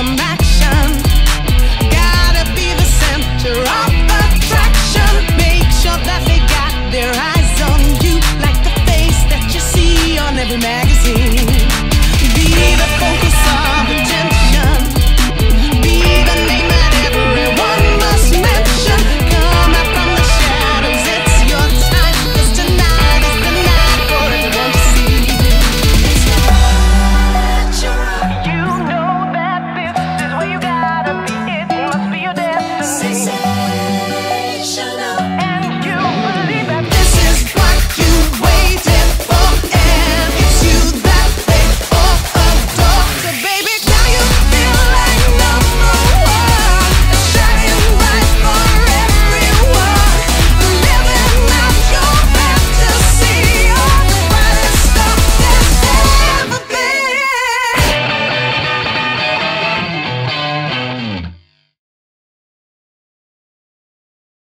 some action.